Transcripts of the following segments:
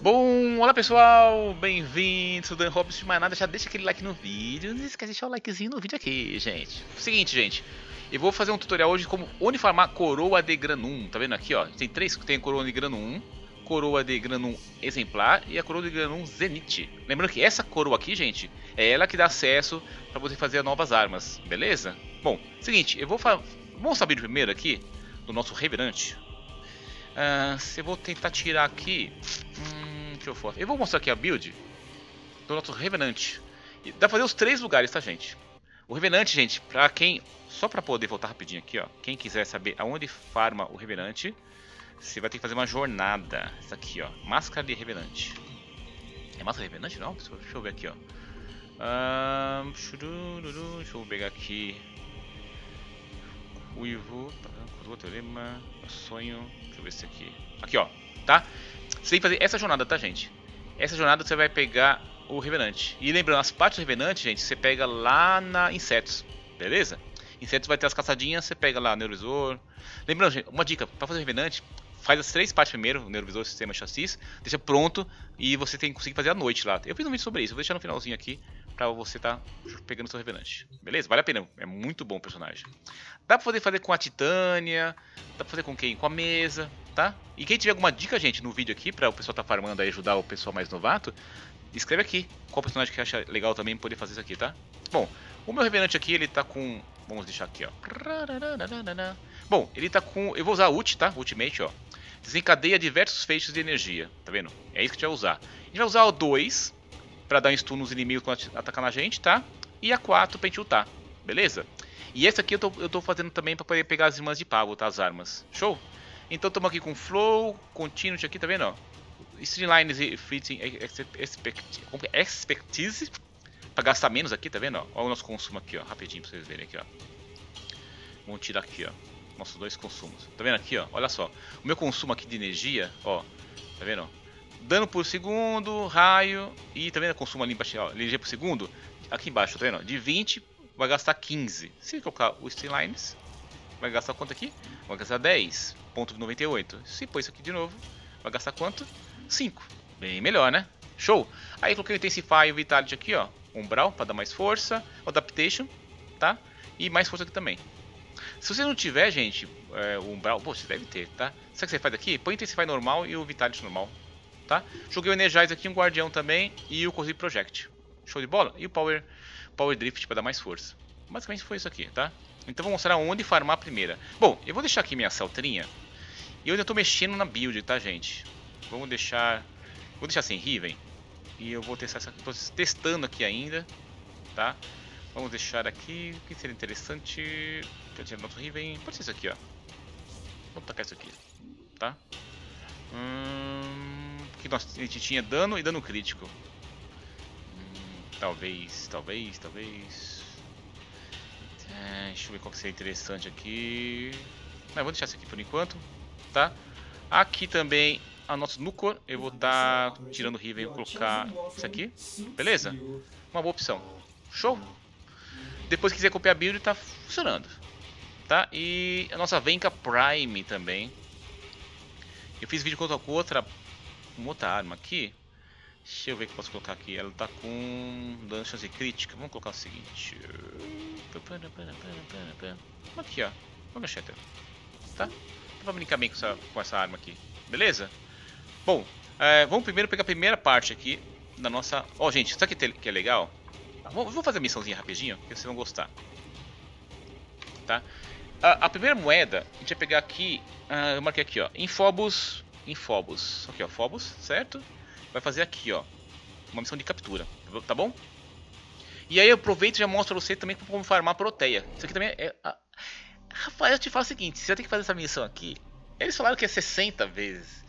Bom, olá pessoal, bem-vindos, Dan Hobbs de mais nada, já deixa aquele like no vídeo, não esquece de deixar o likezinho no vídeo aqui, gente. Seguinte, gente, eu vou fazer um tutorial hoje como onde farmar coroa de granum, tá vendo aqui, ó, tem três, tem coroa de granum, coroa de granum exemplar e a coroa de granum zenith. Lembrando que essa coroa aqui, gente, é ela que dá acesso para você fazer novas armas, beleza? Bom, seguinte, eu vou vamos abrir primeiro aqui do nosso reverante. Uh, eu vou tentar tirar aqui, hum, deixa eu foto. Eu vou mostrar aqui a build do nosso revenante. E dá pra fazer os três lugares, tá, gente? O revenante, gente, pra quem só pra poder voltar rapidinho aqui, ó. Quem quiser saber aonde farma o revenante, você vai ter que fazer uma jornada. Essa aqui, ó. Máscara de revenante. É máscara de revenante? Não? Deixa eu ver aqui, ó. Um, deixa eu pegar aqui. Uivo. Teorema. Sonho. Deixa eu ver se aqui. Aqui, ó. Tá? Você tem que fazer essa jornada, tá, gente? Essa jornada você vai pegar o Revenante. E lembrando, as partes do Revenante, gente, você pega lá na Insetos. Beleza? Insetos vai ter as caçadinhas, você pega lá Neurovisor. Lembrando, gente, uma dica, para fazer o Revenante, faz as três partes primeiro, o Neurovisor, Sistema Chassis, deixa pronto e você tem que conseguir fazer à noite lá. Eu fiz um vídeo sobre isso, vou deixar no finalzinho aqui pra você tá pegando seu Revenante. Beleza? Vale a pena, é muito bom o personagem. Dá pra poder fazer com a Titânia, dá pra fazer com quem? Com a mesa, tá? E quem tiver alguma dica, gente, no vídeo aqui, pra o pessoal tá farmando aí, ajudar o pessoal mais novato, escreve aqui qual personagem que acha legal também poder fazer isso aqui, tá? Bom, o meu Revenante aqui, ele tá com... Vamos deixar aqui, ó. Bom, ele tá com... Eu vou usar ult, tá? Ultimate, ó. Desencadeia diversos feixes de energia, tá vendo? É isso que a gente vai usar. A gente vai usar o 2 pra dar um stun nos inimigos quando atacar na gente, tá? E a 4 pra gente beleza? E esse aqui eu tô, eu tô fazendo também pra poder pegar as irmãs de pavo, tá? As armas. Show? Então estamos aqui com Flow, Continuity aqui, tá vendo? Streamlines e Fitting Expertise para gastar menos aqui, tá vendo? Olha o nosso consumo aqui, ó, rapidinho para vocês verem aqui, ó. Vamos tirar aqui, ó, nossos dois consumos. Tá vendo aqui, ó? Olha só. O meu consumo aqui de energia, ó, tá vendo? Dano por segundo, raio e tá vendo? Consumo ali embaixo, energia por segundo. Aqui embaixo, tá vendo? De 20 vai gastar 15. Se colocar o Streamlines, vai gastar quanto aqui? Vai gastar 10. 0,98. Se pôr isso aqui de novo, vai gastar quanto? 5. Bem melhor, né? Show! Aí coloquei o Intensify e o Vitality aqui, ó. Umbral, para dar mais força. Adaptation, tá? E mais força aqui também. Se você não tiver, gente, é, o Umbral... Pô, você deve ter, tá? Sabe o que você faz aqui? Põe o Intensify normal e o Vitality normal, tá? Joguei o Energize aqui, um Guardião também e o Corrida Project. Show de bola? E o Power, Power Drift para dar mais força. Basicamente foi isso aqui, tá? Então vou mostrar onde farmar a primeira. Bom, eu vou deixar aqui minha saltrinha e eu ainda estou mexendo na build, tá, gente? Vamos deixar... Vou deixar sem Riven. E eu vou testar essa... Tô testando aqui ainda, tá? Vamos deixar aqui... O que seria interessante... Deixa eu nosso Riven... Pode ser isso aqui, ó. Vamos tacar isso aqui, tá? Hum... Que nós, a gente tinha dano e dano crítico. Hum, talvez, talvez, talvez... É, deixa eu ver qual que seria interessante aqui... Mas vou deixar isso aqui por enquanto tá? Aqui também a nossa Nucor, eu vou estar tá tirando o Riven e colocar isso aqui, beleza? Uma boa opção. Show! Depois quiser copiar a build, tá funcionando. Tá? E a nossa Venka Prime também. Eu fiz vídeo com outra, outra arma aqui. Deixa eu ver o que posso colocar aqui. Ela tá com dano chance crítica. Vamos colocar o seguinte. Aqui, ó. Vamos Shatter. Tá? pra brincar bem com essa, com essa arma aqui. Beleza? Bom, é, vamos primeiro pegar a primeira parte aqui da nossa... Ó, oh, gente, sabe o que, é legal? Vamos fazer a missãozinha rapidinho, que vocês vão gostar. Tá? A, a primeira moeda, a gente vai pegar aqui... Uh, eu marquei aqui, ó. Infobus... Infobus. Aqui, ó. Phobos, certo? Vai fazer aqui, ó. Uma missão de captura. Tá bom? E aí eu aproveito e já mostro pra você também como farmar proteia. Isso aqui também é... Rafael, eu te falo o seguinte, você ter que fazer essa missão aqui. Eles falaram que é 60 vezes.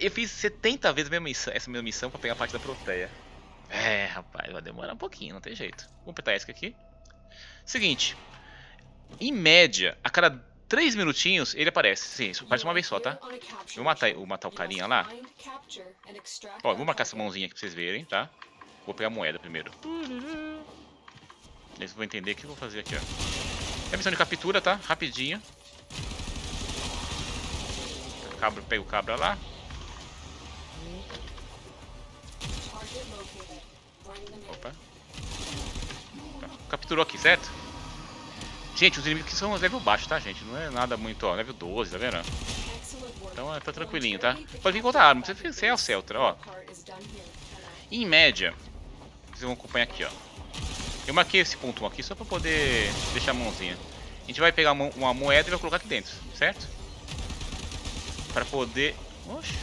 Eu fiz 70 vezes essa mesma missão pra pegar a parte da proteia. É, rapaz, vai demorar um pouquinho, não tem jeito. Vamos apertar esse aqui. Seguinte, em média, a cada 3 minutinhos ele aparece. Sim, isso aparece uma vez só, tá? vou matar, vou matar o carinha lá. Ó, vou marcar essa mãozinha aqui pra vocês verem, tá? Vou pegar a moeda primeiro. Eles vão entender o que eu vou fazer aqui, ó. É missão de captura, tá? Rapidinho. Cabra, pega o cabra lá. Opa. Tá. Capturou aqui, certo? Gente, os inimigos aqui são level baixo, tá, gente? Não é nada muito, ó, level 12, tá vendo? Então tá tranquilinho, tá? Pode vir com outra arma, não precisa ser a Celtra, ó. Em média, vocês vão acompanhar aqui, ó. Eu marquei esse ponto aqui só pra poder deixar a mãozinha. A gente vai pegar uma moeda e vai colocar aqui dentro, certo? Pra poder... Oxe.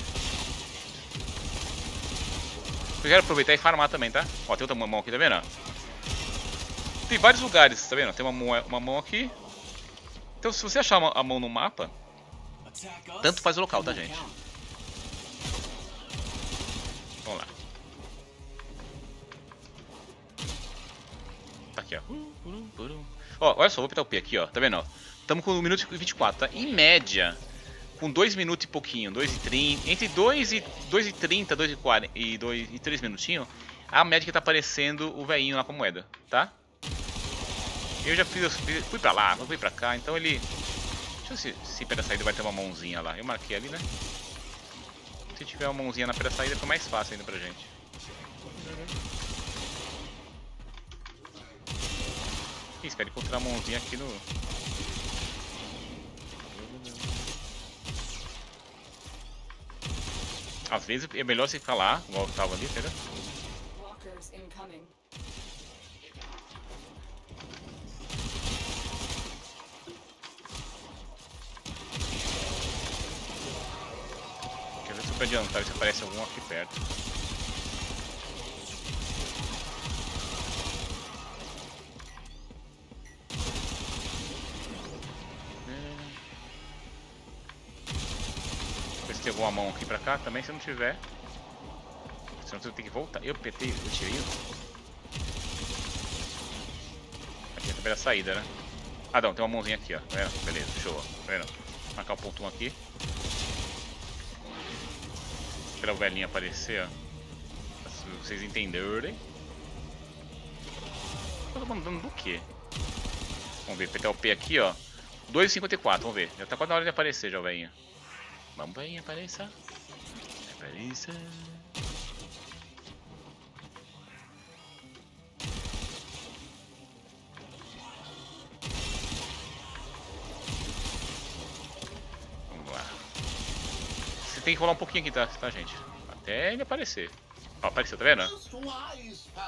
Eu quero aproveitar e farmar também, tá? Ó, tem outra mão aqui, tá vendo? Tem vários lugares, tá vendo? Tem uma mão, uma mão aqui. Então se você achar a mão no mapa, tanto faz o local, tá, gente? Vamos lá. Tá aqui, ó. Ó, olha só, vou apertar o P aqui, ó. Tá vendo? Estamos com 1 minuto e 24, tá? Em média, com 2 minutos e pouquinho, 2 e 30, entre 2 e, 2 e 30, 2 e 40 e, 2 e 3 minutinhos, a média que tá aparecendo o velhinho lá com a moeda, tá? Eu já fiz, fui pra lá, fui pra cá, então ele... Deixa eu ver se, se pela saída vai ter uma mãozinha lá. Eu marquei ali, né? Se tiver uma mãozinha na pela saída, fica mais fácil ainda pra gente. Ih, espera encontrar a mãozinha aqui no... Às vezes é melhor você ficar lá, igual eu tava ali, entendeu? Quer ver pra adiantar se aparece algum aqui perto. tem alguma mão aqui pra cá também, se não tiver. Senão você tem que voltar. Eu petei, eu tirei. Aqui é a saída, né? Ah não, tem uma mãozinha aqui, ó. Beleza, show. Marcar o ponto 1 aqui. Esperar o velhinho aparecer, ó. Vocês entenderem. Tá mandando do que? Vamos ver, apertar o P aqui, ó. 2,54, vamos ver. Já tá quase na hora de aparecer já o velhinho. Vamos bem, apareça. Apareça. Tem que rolar um pouquinho aqui, tá, tá gente? Até ele aparecer. Ó, apareceu, tá vendo?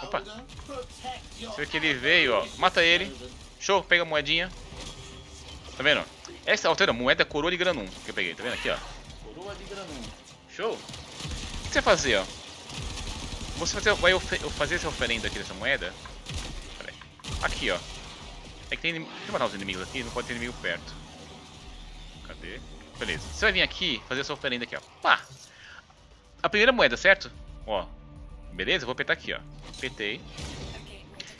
Opa. Você vê que ele veio, ó. Mata ele. Show, pega a moedinha. Tá vendo? Essa, vendo? Moeda coroa de granum que eu peguei, tá vendo aqui, ó? Coroa de granum. Show? O que você vai fazer, ó? Você vai fazer essa oferenda aqui dessa moeda. Pera aí. Aqui, ó. É que tem Deixa eu matar os inimigos aqui, não pode ter inimigo perto. Cadê? Beleza. Você vai vir aqui, fazer essa oferenda aqui, ó. Pá! A primeira moeda, certo? Ó. Beleza? Vou apertar aqui, ó. Apertei.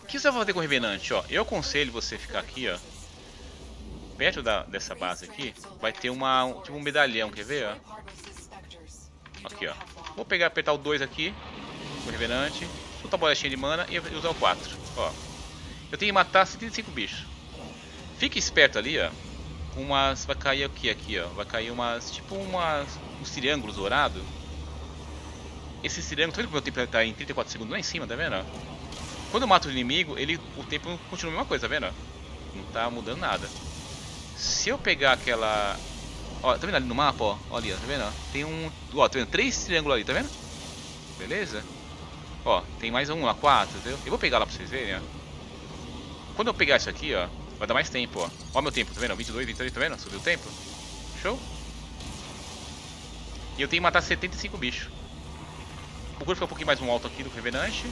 O que você vai fazer com o Revenante, ó? Eu aconselho você ficar aqui, ó perto da, dessa base aqui, vai ter uma, um, tipo um medalhão, quer ver, ó? Aqui, ó. Vou pegar, apertar o 2 aqui, o reverante, soltar a bolachinha de mana e usar o 4, ó. Eu tenho que matar 75 bichos. Fique esperto ali, ó. Umas, vai cair o que aqui, ó? Vai cair umas, tipo umas, uns triângulos dourados. Esse triângulo, tá vendo que o meu tempo tá em 34 segundos lá em cima, tá vendo? Quando eu mato o inimigo, ele, o tempo continua a mesma coisa, tá vendo? Não tá mudando nada. Se eu pegar aquela... Ó, tá vendo ali no mapa, ó? Ó ali, ó, tá vendo? Tem um... Ó, tá vendo? Três triângulos ali, tá vendo? Beleza? Ó, tem mais um lá, quatro, entendeu? Eu vou pegar lá pra vocês verem, ó. Quando eu pegar isso aqui, ó, vai dar mais tempo, ó. Ó meu tempo, tá vendo? 22, 23, tá vendo? Subiu o tempo. Show? E eu tenho que matar 75 bichos. Procura ficar um pouquinho mais um alto aqui do Revenante.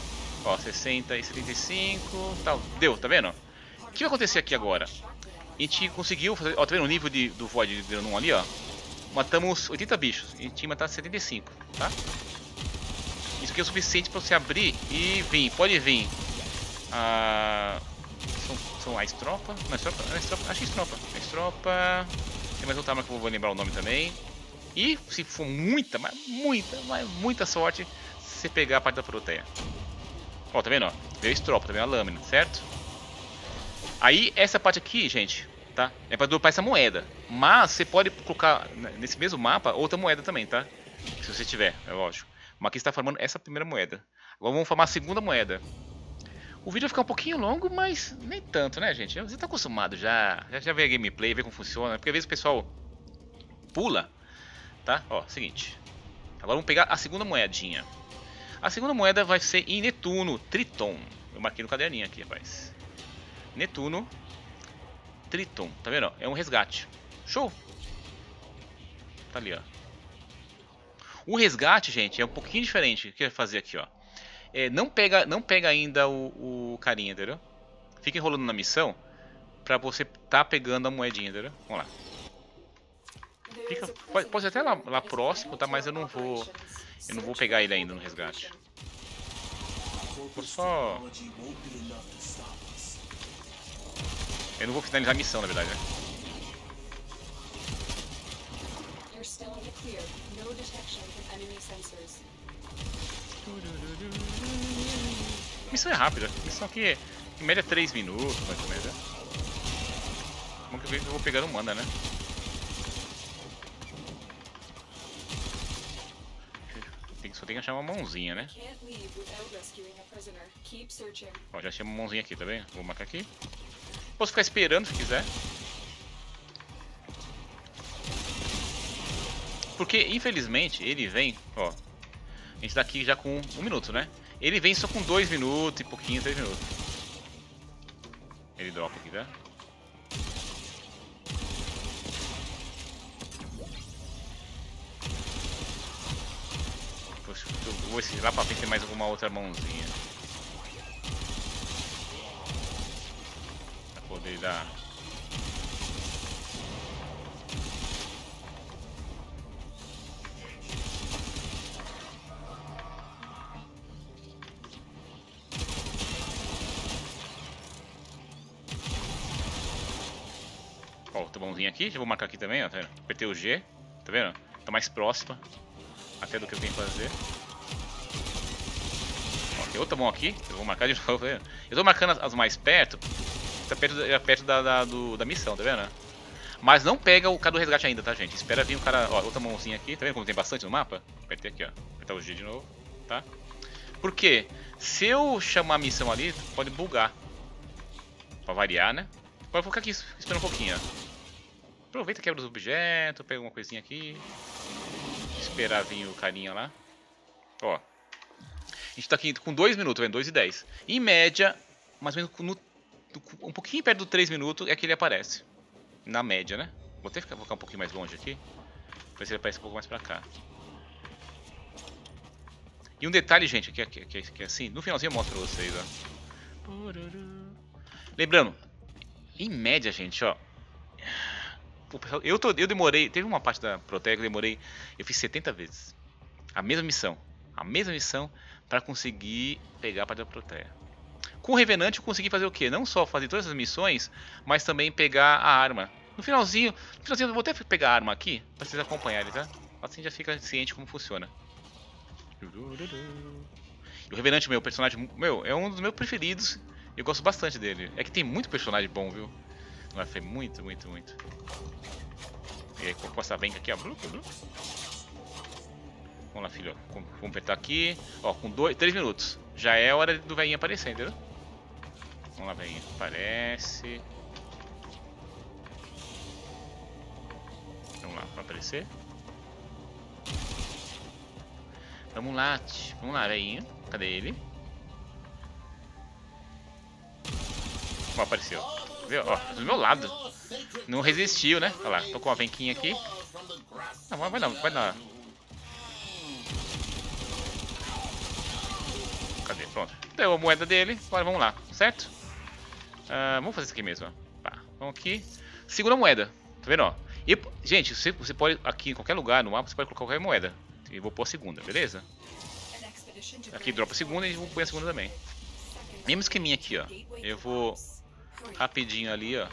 Ó, 60 e 75, tal. Deu, tá vendo? O que vai acontecer aqui agora? a gente conseguiu fazer, ó, tá vendo o nível de, do Void de Granum ali, ó? Matamos 80 bichos, e tinha matado 75, tá? Isso aqui é o suficiente pra você abrir e vir, pode vir. Ah, são, são a estropa? Não, estropa, a estropa, acho que é estropa. A estropa, tem mais outra arma que eu vou lembrar o nome também. E se for muita, mas muita, mas muita sorte, você pegar a parte da proteia. Ó, tá vendo, ó? A estropa, tá vendo a lâmina, certo? Aí, essa parte aqui, gente, tá? É para dropar essa moeda. Mas você pode colocar nesse mesmo mapa outra moeda também, tá? Se você tiver, é lógico. Mas aqui está formando essa primeira moeda. Agora vamos formar a segunda moeda. O vídeo vai ficar um pouquinho longo, mas nem tanto, né, gente? Você tá acostumado já. Já, já vê a gameplay, vê como funciona. Porque às vezes o pessoal pula, tá? Ó, seguinte. Agora vamos pegar a segunda moedinha. A segunda moeda vai ser em Netuno, Triton. Eu marquei no caderninho aqui, rapaz. Netuno, Triton. Tá vendo? É um resgate. Show! Tá ali, ó. O resgate, gente, é um pouquinho diferente. O que vai fazer aqui, ó? É, não, pega, não pega ainda o, o carinha, entendeu? Fica enrolando na missão pra você tá pegando a moedinha, entendeu? Vamos lá. Fica, pode, pode até lá, lá próximo, tá? Mas eu não vou eu não vou pegar ele ainda no resgate. Vou só... Eu não vou finalizar a missão, na verdade, né? Missão é rápida. Missão aqui, em média 3 minutos, mais ou menos. Né? Vamos ver que eu vou pegar no mana, né? Só tem que achar uma mãozinha, né? Ó, já achei uma mãozinha aqui, tá? Vou marcar aqui. Posso ficar esperando se quiser. Porque, infelizmente, ele vem, ó. A gente tá aqui já com um minuto, né? Ele vem só com dois minutos e pouquinho, três minutos. Ele dropa aqui, tá? Eu vou lá pra frente mais alguma outra mãozinha. Pra poder dar mãozinha aqui, já vou marcar aqui também, ó, tá vendo? Apertei o G, tá vendo? Tá mais próxima até do que eu tenho que fazer. Ó, tem outra mão aqui, eu vou marcar de novo, tá vendo? Eu tô marcando as mais perto, tá perto, é perto da, da, do, da missão, tá vendo? Mas não pega o cara do resgate ainda, tá, gente? Espera vir o cara, ó, outra mãozinha aqui, tá vendo como tem bastante no mapa? Apertei aqui, ó, apertar o G de novo, tá? Por quê? Se eu chamar a missão ali, pode bugar. Pra variar, né? Pode ficar aqui esperando um pouquinho, ó. Aproveita, quebra os objetos, pega uma coisinha aqui. Esperar vir o carinha lá. Ó. A gente tá aqui com 2 minutos, vendo? 2 e 10. Em média, mais ou menos no, um pouquinho perto do 3 minutos é que ele aparece. Na média, né? Vou até ficar, vou ficar um pouquinho mais longe aqui. Pra ver se ele aparece um pouco mais pra cá. E um detalhe, gente, que, que, que, que é assim, no finalzinho eu mostro pra vocês, ó. Lembrando, em média, gente, ó, eu, tô, eu demorei. Teve uma parte da Proteia que eu demorei. Eu fiz 70 vezes. A mesma missão. A mesma missão para conseguir pegar a parte da Proteia. Com o Revenante eu consegui fazer o quê? Não só fazer todas as missões, mas também pegar a arma. No finalzinho, no finalzinho eu vou até pegar a arma aqui, pra vocês acompanharem, tá? Assim já fica ciente como funciona. E o Revenante, meu personagem, meu, é um dos meus preferidos. Eu gosto bastante dele. É que tem muito personagem bom, viu? Vai foi muito, muito, muito. E aí, com essa venca aqui, ó. Vamos lá, filho. Vamos apertar aqui. Ó, com dois, três minutos. Já é hora do velhinho aparecer, entendeu? Vamos lá, velhinho. Aparece. Vamos lá, para aparecer. Vamos lá, vamos lá, velhinho. Cadê ele? Ó, apareceu. Viu? Ó, do meu lado. Não resistiu, né? Olha lá, tô com a venquinha aqui. Não, vai não, vai dar. Cadê? Pronto. Deu a moeda dele. Agora vamos lá, certo? Uh, vamos fazer isso aqui mesmo. Tá, vamos aqui. Segunda moeda. Tá vendo, ó? E, gente, você, você pode, aqui em qualquer lugar no mapa, você pode colocar qualquer moeda. E vou pôr a segunda, beleza? Aqui dropa a segunda e vou pôr a segunda também. Mesmo esqueminha aqui, ó. Eu vou rapidinho ali, ó.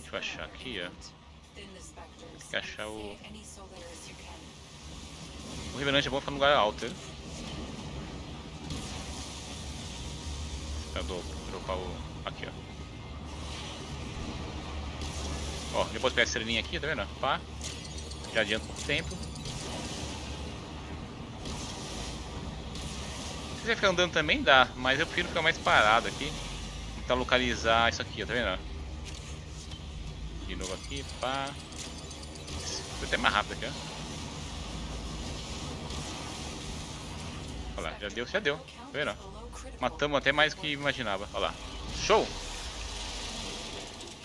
Deixa eu achar aqui, ó. Tem que achar o... O Revenante é bom ficar no lugar alto, né? Pra dropar o... Aqui, ó. Ó, depois pegar a estrelinha aqui, tá vendo? Pá. Já adianta pouco tempo. Quiser ficar andando também dá, mas eu prefiro ficar mais parado aqui. Tentar localizar isso aqui, ó, tá vendo? De novo aqui, pá. Foi até mais rápido aqui, ó. Olha lá, já deu, já deu. Tá vendo? Matamos até mais do que imaginava. Olha lá. Show!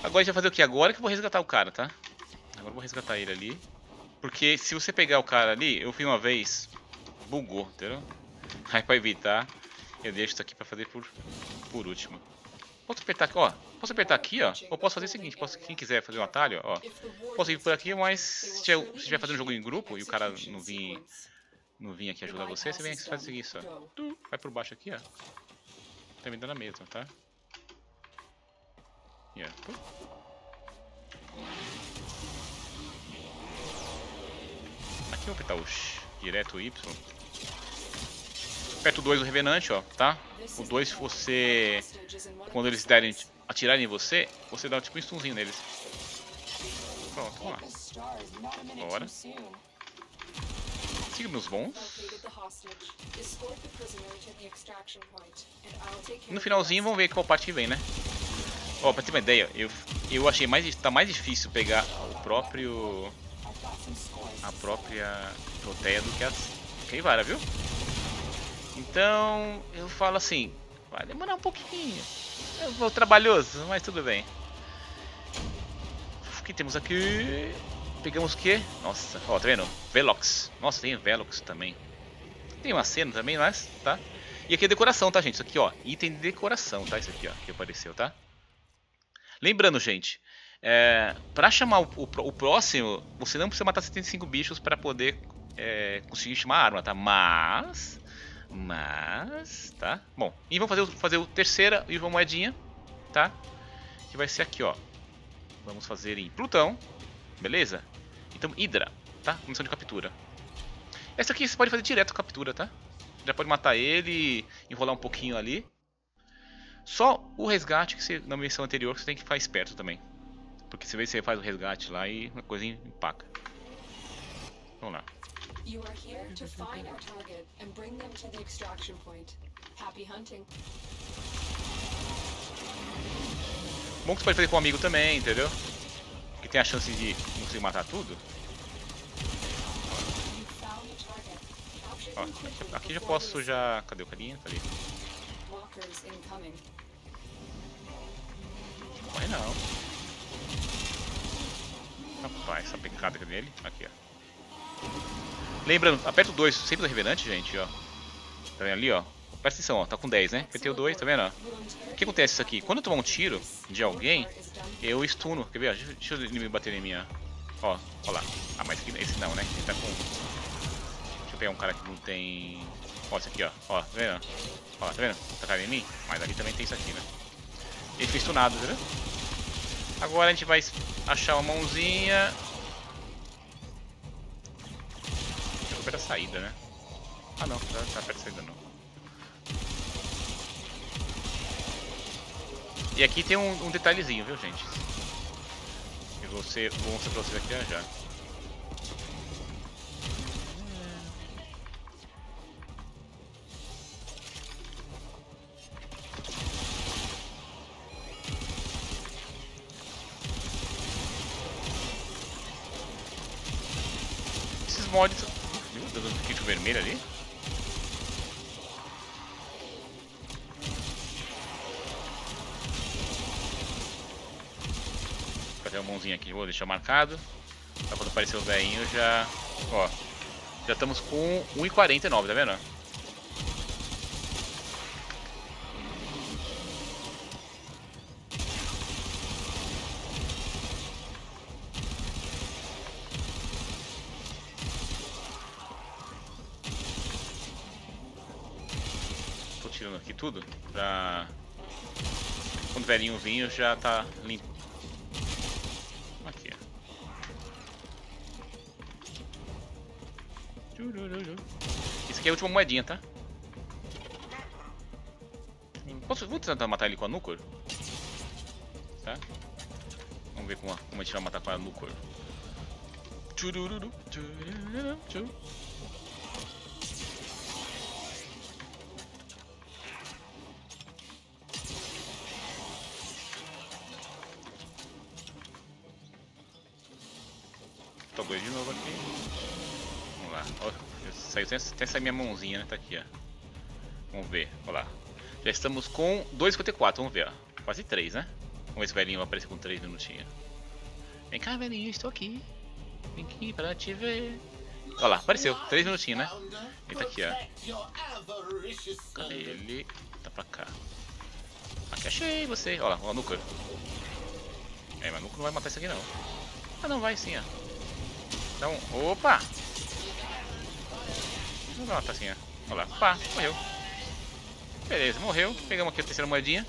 Agora a gente vai fazer o que? Agora que eu vou resgatar o cara, tá? Agora eu vou resgatar ele ali. Porque se você pegar o cara ali, eu fui uma vez, bugou, entendeu? Aí pra evitar, eu deixo isso aqui pra fazer por, por último. Posso apertar aqui, ó. Posso apertar aqui, ó. Ou posso fazer o seguinte, posso, quem quiser fazer um atalho, ó. Posso ir por aqui, mas se estiver fazendo um jogo em grupo e o cara não vir, não vir aqui ajudar você, você vem aqui e faz isso, ó. Vai por baixo aqui, ó. Tá me dando a mesma, tá? Yeah. Aqui eu vou apertar o X, direto Y. Aperta o 2 do Revenante, ó, tá? O 2 se você... Quando eles derem, atirarem em você, você dá tipo um stunzinho neles. Pronto, vamos lá. Bora. Siga meus bons. No finalzinho vamos ver qual parte vem, né? Ó, oh, pra ter uma ideia, eu, eu achei mais, tá mais difícil pegar o próprio... A própria proteia do que a Keivara, viu? Então, eu falo assim, vai demorar um pouquinho. Eu vou trabalhoso, mas tudo bem. O que temos aqui? Pegamos o que? Nossa, ó, tá vendo? Velox. Nossa, tem Velox também. Tem uma cena também, mas, tá? E aqui é decoração, tá, gente? Isso aqui, ó, item de decoração, tá? Isso aqui, ó, que apareceu, tá? Lembrando, gente, é, para chamar o, o, o, próximo, você não precisa matar 75 bichos para poder é, conseguir chamar a arma, tá? Mas, mas, tá? Bom, e vamos fazer, fazer o terceira e uma moedinha, tá? Que vai ser aqui, ó. Vamos fazer em Plutão, beleza? Então, Hydra, tá? Missão de captura. Essa aqui você pode fazer direto captura, tá? Já pode matar ele, enrolar um pouquinho ali. Só o resgate que você, na missão anterior você tem que ficar esperto também. Porque você vê se você faz o resgate lá e uma coisa empaca. Vamos lá. You are here to find our target and bring them to the extraction point. Happy hunting. Bom que você pode fazer com um amigo também, entendeu? Que tem a chance de conseguir matar tudo. Ó, aqui já posso já... Cadê o carinha? Tá ali. Morre não. Rapaz, essa pecada aqui nele. Aqui, ó. Lembrando, aperta o 2 sempre do Revenante, gente, ó. Tá vendo ali, ó? Presta atenção, ó. Tá com 10, né? Apertei o 2, tá vendo, ó? O que acontece isso aqui? Quando eu tomar um tiro de alguém, eu stuno. Quer ver, ó? Deixa o inimigo bater em mim, ó. Ó, ó lá. Ah, mas esse não, né? Ele tá com... Deixa eu pegar um cara que não tem... Ó, esse aqui, ó. Ó, tá vendo? Ó, tá vendo? Tá caindo em mim? Mas ali também tem isso aqui, né? Ele fez tunado, viu? Agora a gente vai achar uma mãozinha. Eu vou ver a saída, né? Ah não, tá, tá perto da saída não. E aqui tem um, um detalhezinho, viu gente? Eu vou, ser, vou mostrar pra vocês aqui já. mods. Vermelho ali. Cadê a mãozinha aqui? Vou deixar marcado. Pra quando aparecer o velhinho já. Ó. Já estamos com 1,49, tá vendo? Tudo. Pra... Quando velhinho vinho já tá limpo. Aqui, ó. Isso aqui é a última moedinha, tá? Posso, vou tentar matar ele com a Nucor? Tá? Vamos ver como, como a gente vai matar com a Nucor. Ó, saiu até, até sair minha mãozinha, né? Tá aqui, ó. Vamos ver, olha lá. Já estamos com 2,54, vamos ver, ó. Quase 3, né? Vamos ver se o velhinho vai aparecer com 3 minutinhos. Vem cá, velhinho, estou aqui. Vem aqui pra te ver. Olha lá, apareceu. 3 minutinhos, né? Ele tá aqui, ó. Cadê ele? Tá pra cá. Aqui achei você. Olha lá, o Nuka. É, mas Nuka não vai matar isso aqui não. Ah, não, vai sim, ó. Então, opa! Vai matar assim, ó. Olha lá, pá, morreu. Beleza, morreu. Pegamos aqui a terceira moedinha.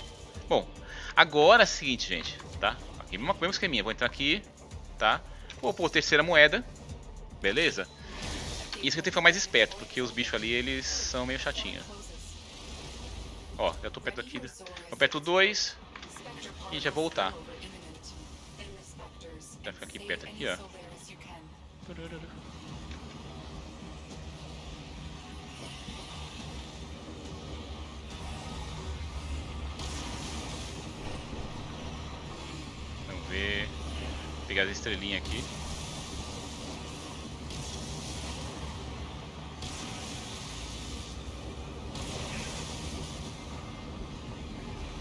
Bom, agora é o seguinte, gente, tá? Aqui, mesmo esqueminha. Vou entrar aqui, tá? Vou pôr a terceira moeda. Beleza? Isso que eu tenho que ficar mais esperto, porque os bichos ali, eles são meio chatinhos. Ó, já tô perto aqui. Eu aperto dois e já voltar. Já ficar aqui perto aqui, ó. Vamos ver. Vou pegar as estrelinhas aqui.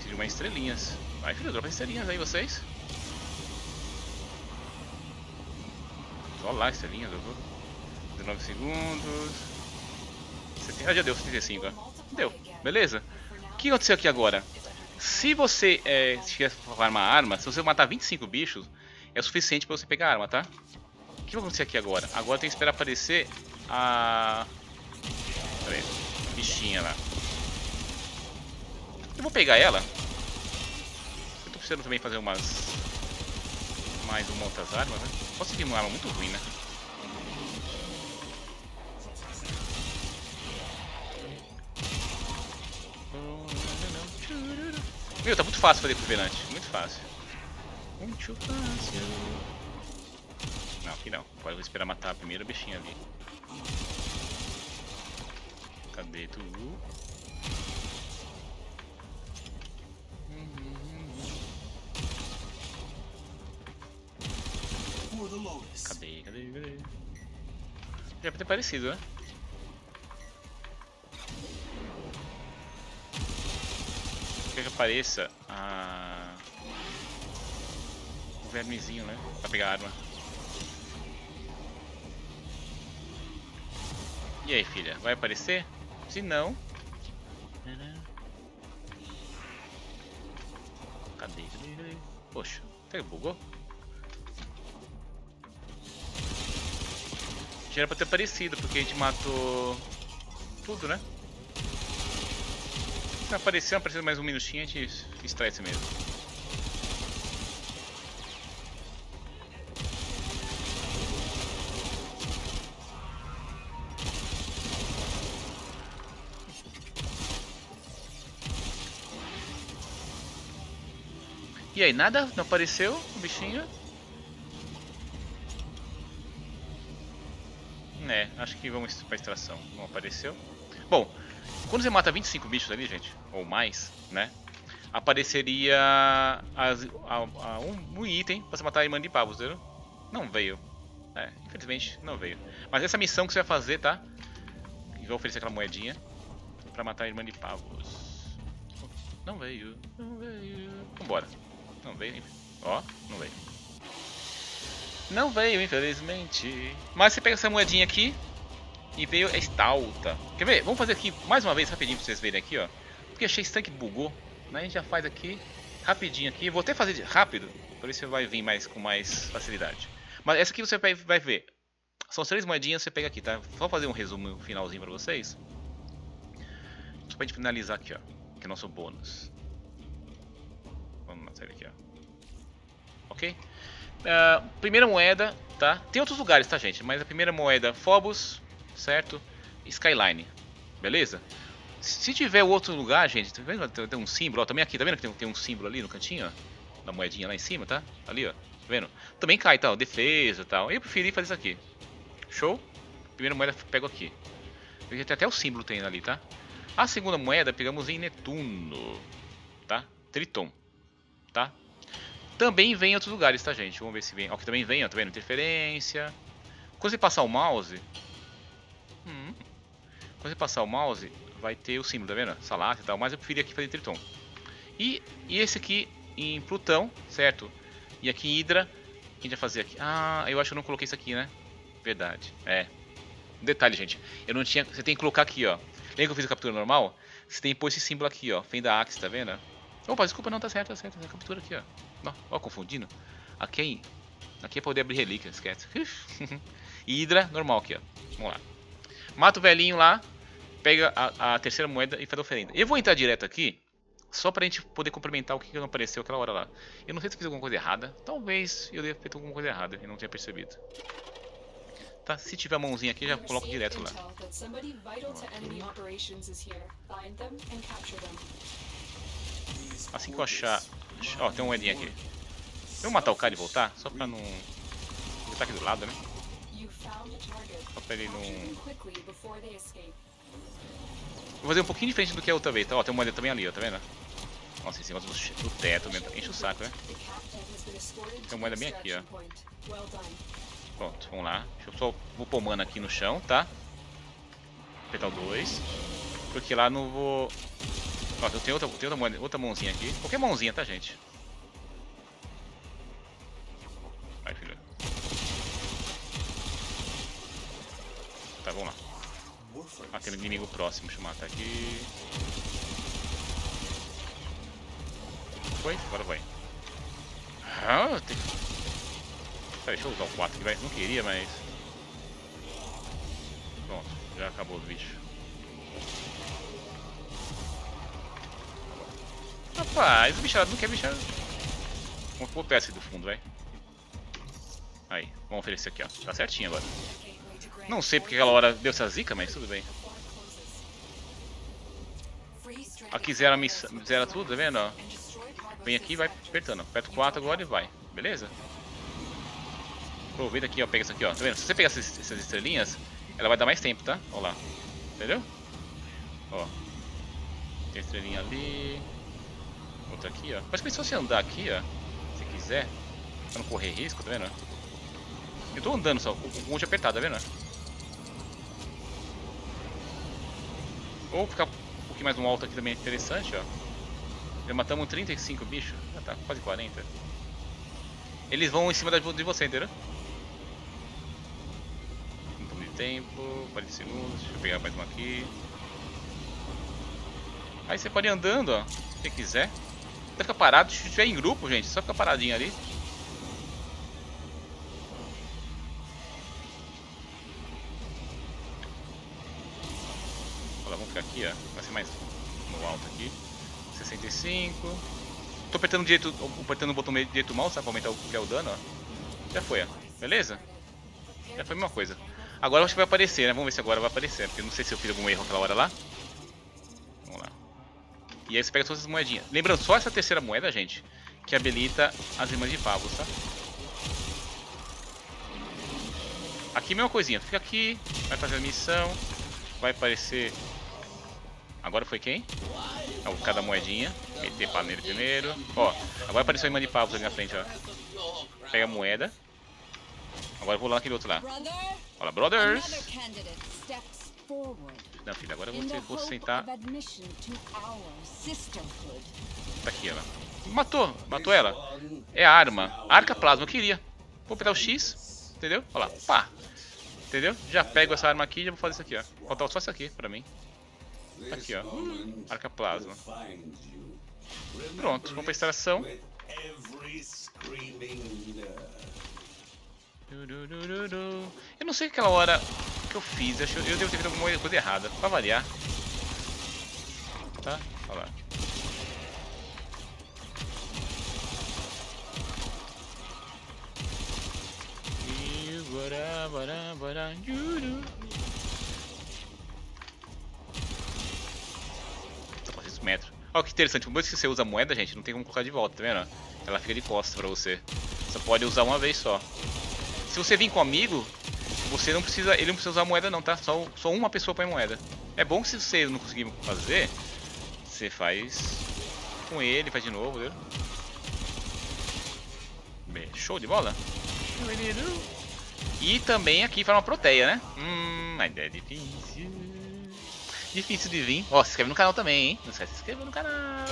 De mais estrelinhas. Vai filho, dropa estrelinhas aí vocês. Só lá estrelinhas, eu vou. 19 segundos. 70, ah, já deu 75, ó. Deu, beleza? O que aconteceu aqui agora? Se você é, tiver uma arma, se você matar 25 bichos, é o suficiente para você pegar a arma, tá? O que vai acontecer aqui agora? Agora tem que esperar aparecer a... Pera aí, bichinha lá. Eu vou pegar ela. Eu tô precisando também fazer umas... Mais uma outras armas, né? Seguir uma arma muito ruim, né? Meu, tá muito fácil fazer com o Venante. Muito fácil. Muito fácil. Não, aqui não. Agora eu vou esperar matar a primeira bichinha ali. Cadê tu? Cadê, cadê, cadê? Já ter parecido, né? Quer que apareça a... o vermezinho, né? Pra pegar a arma. E aí, filha? Vai aparecer? Se não... Cadê? Cadê? Cadê? Poxa, até bugou? Já era pra ter aparecido, porque a gente matou tudo, né? Se aparecer, aparecer mais um minutinho, a gente extrai esse mesmo. E aí, nada? Não apareceu o bichinho? É, acho que vamos para extração. Não apareceu. Bom, quando você mata 25 bichos ali, gente, ou mais, né? Apareceria as, a, a, um, um, item para você matar a irmã de pavos, entendeu? Não veio. É, infelizmente não veio. Mas essa missão que você vai fazer, tá? E vou oferecer aquela moedinha para matar a irmã de pavos. Não veio, não veio. Vambora. Não veio, ó, não veio. Não veio, infelizmente. Mas você pega essa moedinha aqui e veio esta alta. Quer ver? Vamos fazer aqui mais uma vez rapidinho pra vocês verem aqui, ó. Porque achei estranho que bugou. Né? A gente já faz aqui rapidinho aqui. Vou até fazer de rápido, por isso vai vir mais com mais facilidade. Mas essa aqui você vai, ver. São três moedinhas, você pega aqui, tá? Vou fazer um resumo finalzinho pra vocês. Só pra gente finalizar aqui, ó. Que é o nosso bônus. Vamos ele aqui, ó. Ok? Uh, primeira moeda, tá? Tem outros lugares, tá, gente? Mas a primeira moeda, Phobos, certo? Skyline, beleza? Se tiver outro lugar, gente, tá vendo? Tem um símbolo, ó, também aqui, tá vendo que tem, tem um símbolo ali no cantinho, ó? Da moedinha lá em cima, tá? Ali, ó, tá vendo? Também cai, tá? Defesa e tal. Eu preferi fazer isso aqui. Show? Primeira moeda pego aqui. Tem até o símbolo tem ali, tá? A segunda moeda pegamos em Netuno, tá? Triton, tá? Também vem em outros lugares, tá, gente? Vamos ver se vem. Ó, que também vem, ó, tá vendo? Interferência. Quando você passar o mouse, Quando você passar o mouse, vai ter o símbolo, tá vendo? Salata e tal, mas eu preferi aqui fazer Triton. E, e esse aqui em Plutão, certo? E aqui em Hydra, que a gente vai fazer aqui? Ah, eu acho que eu não coloquei isso aqui, né? Verdade, é. Detalhe, gente. Eu não tinha... Você tem que colocar aqui, ó. Lembra que eu fiz a captura normal? Você tem que pôr esse símbolo aqui, ó. Fenda Axe, tá vendo? Opa, desculpa, não, tá certo, tá certo. Tá a captura aqui, ó. Ó, ó confundindo. Aqui é, aqui é poder abrir relíquia, esquece. Hydra, normal aqui, ó. Vamos lá. Mata o velhinho lá. Pega a, a terceira moeda e faz a oferenda. Eu vou entrar direto aqui. Só pra gente poder complementar o que não apareceu aquela hora lá. Eu não sei se eu fiz alguma coisa errada. Talvez eu tenha feito alguma coisa errada e não tenha percebido. Tá, se tiver a mãozinha aqui, já coloco direto lá. Assim que eu achar... Ó, tem um moedinha aqui. Eu vou matar o cara e voltar, só pra não... Ele tá aqui do lado, né? Pra ele não... Vou fazer um pouquinho diferente do que é a outra vez, tá? Ó, tem uma moeda também ali, ó, tá vendo? Nossa, em cima do, do teto, enche o saco, né? Tem uma moeda bem aqui, ó. Pronto, vamos lá. Deixa eu só vou pôr mana aqui no chão, tá? Apertar o 2. Porque lá não vou... Ó, eu tenho outra, tenho outra, moeda, outra mãozinha aqui. Qualquer mãozinha, tá, gente? Tá, vamos lá. Ah, tem um inimigo próximo, deixa eu matar aqui. Foi? Agora vai. Ah, tem... Pera, deixa eu usar o 4 aqui, vai. Não queria, mas... Pronto, já acabou o bicho. Rapaz, o bicharado não quer bichar. Vamos pôr peça do fundo, vai. Aí, vamos oferecer aqui, ó. Tá certinho agora. Não sei porque aquela hora deu essa zica, mas tudo bem. Aqui zera, zera tudo, tá vendo? Vem aqui vai apertando. Aperta 4 agora e vai. Beleza? Aproveita aqui, ó. Pega isso aqui, ó. Tá vendo? Se você pegar essas, essas estrelinhas, ela vai dar mais tempo, tá? Ó lá. Entendeu? Ó. Tem estrelinha ali. Outra aqui, ó. Mas se você andar aqui, ó. Se quiser. Pra não correr risco, tá vendo? Eu tô andando só. O monte apertado, tá vendo? Ou ficar um pouquinho mais no alto aqui também é interessante, ó. Já matamos 35 bichos. Já tá quase 40. Eles vão em cima de você, entendeu? Um pouco de tempo, 40 segundos. Deixa eu pegar mais uma aqui. Aí você pode ir andando, ó, se você quiser. Até ficar parado, se estiver em grupo, gente, só ficar paradinho ali. ficar aqui, ó. Vai ser mais no alto aqui. 65. Tô apertando direito, apertando o botão direito mouse, sabe? Pra aumentar o é o dano, ó. Já foi, ó. Beleza? Já foi a mesma coisa. Agora acho que vai aparecer, né? Vamos ver se agora vai aparecer. Porque eu não sei se eu fiz algum erro aquela hora lá. Vamos lá. E aí você pega todas as moedinhas. Lembrando, só essa terceira moeda, gente, que habilita as irmãs de pavos, tá? Aqui mesma coisinha. Fica aqui, vai fazer a missão. Vai aparecer Agora foi quem? É o cada moedinha. Meter paneiro primeiro. Ó, agora apareceu a imã de pavos ali na frente, ó. Pega a moeda. Agora eu vou lá naquele outro lá. Olha, brothers! Não, filha, agora eu vou, vou sentar. Tá aqui, ela. Matou, matou ela. É a arma. Arca plasma, eu queria. Vou apertar o X, entendeu? Olha lá, pá. Entendeu? Já pego essa arma aqui e já vou fazer isso aqui, ó. Faltava só isso aqui pra mim. Aqui, ó. Arca plasma. Pronto, vamos pra extração. Eu não sei aquela hora que eu fiz. Eu devo ter feito alguma coisa errada. Pra variar. Tá? Olha lá. E bora, bora, metros. Olha que interessante, uma vez que você usa moeda, gente, não tem como colocar de volta, tá vendo? Ela fica de costas pra você. Você pode usar uma vez só. Se você vir com um amigo, você não precisa, ele não precisa usar moeda não, tá? Só, só uma pessoa põe moeda. É bom que se você não conseguir fazer, você faz com ele, faz de novo, viu? Show de bola. E também aqui faz uma proteia, né? Hum, ideia é difícil. Difícil de vir. Ó, se inscreve no canal também, hein? Não esquece de se inscrever no canal.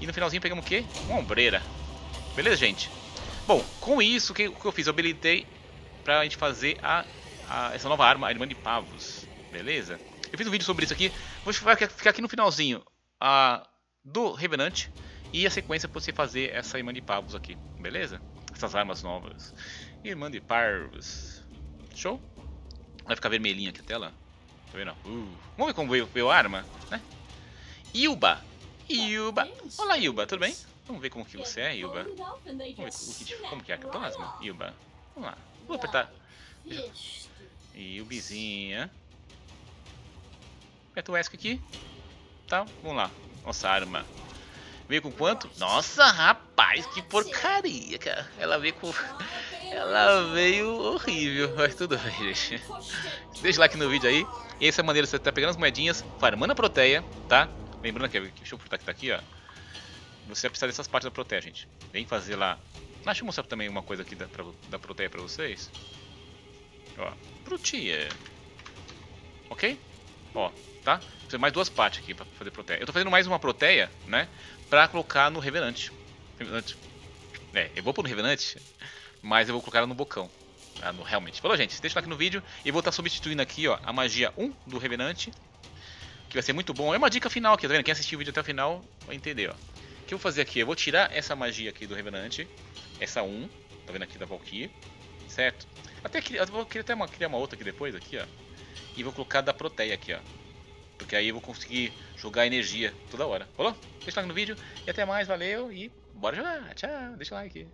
E no finalzinho pegamos o quê? Uma ombreira. Beleza, gente? Bom, com isso, o que, que eu fiz? Eu habilitei pra gente fazer a, a, essa nova arma, a Irmã de Pavos. Beleza? Eu fiz um vídeo sobre isso aqui. Vou ficar aqui no finalzinho a, do Revenant e a sequência pra você fazer essa Irmã de Pavos aqui. Beleza? Essas armas novas. Irmã de Parvos. Show? Vai ficar vermelhinha aqui a tela. Tá vendo? Uh. Vamos ver como veio, veio a arma, né? Ilba. Ilba. Olá, Ilba. Tudo bem? Vamos ver como que você é, Ilba. Vamos ver o que, como que é a plasma, Ilba. Vamos lá. Vou apertar. Ilbizinha. Aperta o ESC aqui. Tá, vamos lá. Nossa arma. Veio com quanto? Nossa, rapaz, que porcaria, cara. Ela veio com... Ela veio horrível, mas tudo bem, gente. Deixa o like no vídeo aí. E essa maneira você tá pegando as moedinhas, farmando a proteia, tá? Lembrando que, deixa eu apertar que tá aqui, ó. Você vai precisar dessas partes da proteia, gente. Vem fazer lá... Deixa eu mostrar também uma coisa aqui da, pra, da proteia pra vocês. Ó, proteia. Ok? Ó, tá? Precisa mais duas partes aqui pra fazer proteia. Eu tô fazendo mais uma proteia, né? Pra colocar no Revenante. Revenante. É, eu vou pôr no Revenante, mas eu vou colocar ela no bocão. Ah, no Helmet. Falou, gente, deixa o like no vídeo. E vou estar substituindo aqui, ó, a magia 1 do Revenante. Que vai ser muito bom. É uma dica final aqui, tá vendo? Quem assistiu o vídeo até o final vai entender, ó. O que eu vou fazer aqui? Eu vou tirar essa magia aqui do Revenante. Essa 1. Tá vendo aqui da Valkyrie. Certo? Até eu vou querer até uma, criar uma outra aqui depois, aqui, ó. E vou colocar da Proteia aqui, ó. Porque aí eu vou conseguir jogar energia toda hora. Falou? Deixa o like no vídeo. E até mais, valeu e bora jogar. Tchau, deixa o like.